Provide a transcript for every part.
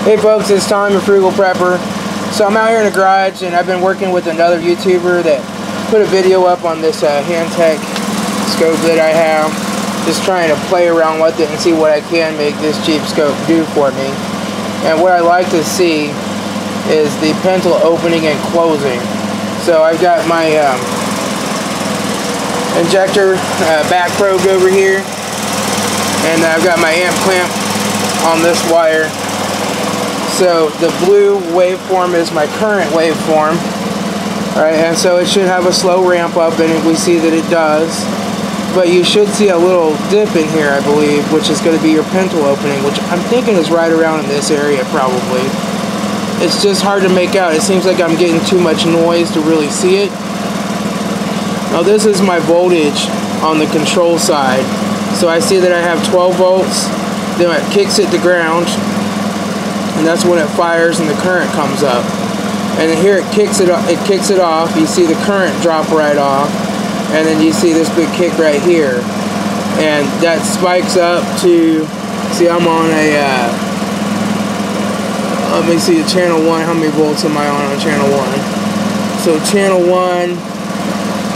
Hey folks, it's Tom, your Frugal Prepper. So I'm out here in the garage and I've been working with another YouTuber that put a video up on this uh, Hantek scope that I have. Just trying to play around with it and see what I can make this cheap scope do for me. And what I like to see is the pintle opening and closing. So I've got my um, injector uh, back probe over here and I've got my amp clamp on this wire so the blue waveform is my current waveform. Right, and so it should have a slow ramp up and we see that it does. But you should see a little dip in here, I believe, which is going to be your pintle opening, which I'm thinking is right around in this area probably. It's just hard to make out. It seems like I'm getting too much noise to really see it. Now this is my voltage on the control side. So I see that I have 12 volts, then it kicks it to ground, and that's when it fires and the current comes up. And here it kicks it it kicks it off. You see the current drop right off, and then you see this big kick right here, and that spikes up to. See, I'm on a. Uh, let me see the channel one. How many volts am I on on channel one? So channel one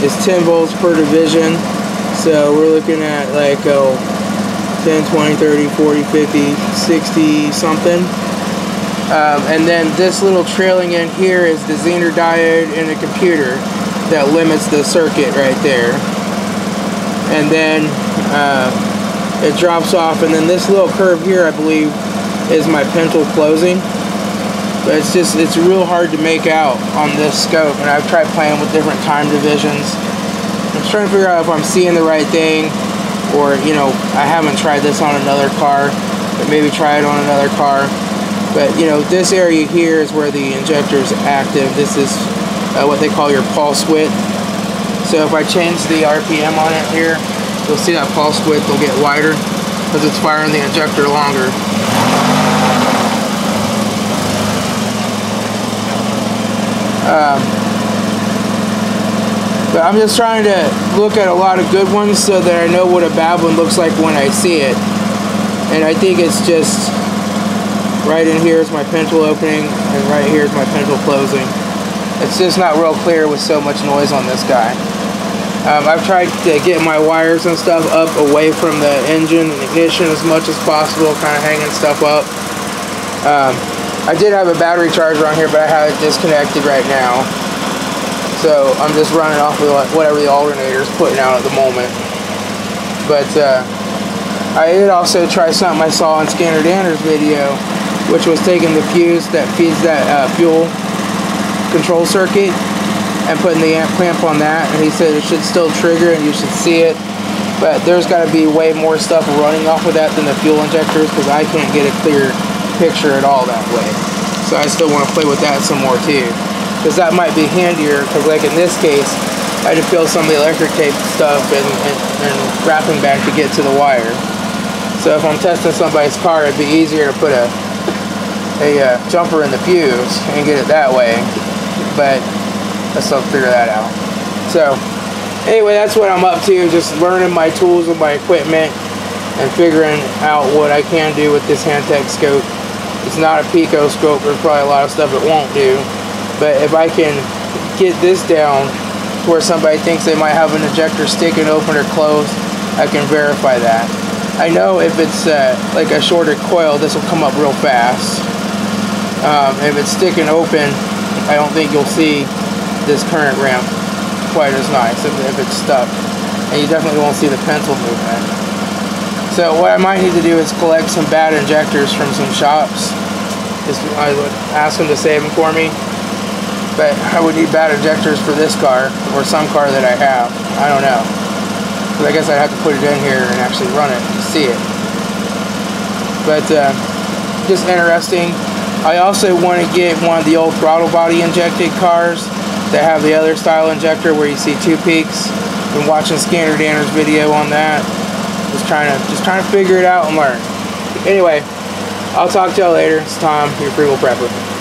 is 10 volts per division. So we're looking at like oh, 10, 20, 30, 40, 50, 60 something. Um, and then this little trailing in here is the Zener diode in the computer that limits the circuit right there. And then uh, it drops off and then this little curve here I believe is my pintle closing. But it's just, it's real hard to make out on this scope and I've tried playing with different time divisions. I'm trying to figure out if I'm seeing the right thing or, you know, I haven't tried this on another car, but maybe try it on another car. But you know, this area here is where the injector is active. This is uh, what they call your pulse width. So if I change the RPM on it here, you'll see that pulse width will get wider because it's firing the injector longer. Um, but I'm just trying to look at a lot of good ones so that I know what a bad one looks like when I see it. And I think it's just Right in here is my pintle opening, and right here is my pintle closing. It's just not real clear with so much noise on this guy. Um, I've tried to get my wires and stuff up away from the engine and ignition as much as possible, kind of hanging stuff up. Um, I did have a battery charger on here, but I have it disconnected right now. So I'm just running off of whatever the alternator is putting out at the moment. But uh, I did also try something I saw on Scanner Danner's video which was taking the fuse that feeds that uh, fuel control circuit and putting the amp clamp on that. And he said it should still trigger and you should see it. But there's got to be way more stuff running off of that than the fuel injectors because I can't get a clear picture at all that way. So I still want to play with that some more too. Because that might be handier because like in this case I had to peel some of the electric tape stuff and, and, and wrapping back to get to the wire. So if I'm testing somebody's car it'd be easier to put a a uh, jumper in the fuse and get it that way. But let's still figure that out. So anyway, that's what I'm up to. Just learning my tools and my equipment and figuring out what I can do with this Hantek scope. It's not a Pico scope. There's probably a lot of stuff it won't do. But if I can get this down where somebody thinks they might have an injector sticking open or closed, I can verify that. I know if it's uh, like a shorter coil, this will come up real fast. Um, if it's sticking open, I don't think you'll see this current ramp quite as nice if, if it's stuck. And you definitely won't see the pintle movement. So what I might need to do is collect some bad injectors from some shops. Just, I would ask them to save them for me. But I would need bad injectors for this car or some car that I have. I don't know. Because I guess I'd have to put it in here and actually run it to see it. But uh, just interesting. I also want to get one of the old throttle body injected cars that have the other style injector where you see two peaks. Been watching Scanner Danner's video on that. Just trying to just trying to figure it out and learn. Anyway, I'll talk to y'all later. It's Tom, your Frugal Prepper.